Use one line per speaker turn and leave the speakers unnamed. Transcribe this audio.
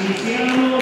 Iniziamo,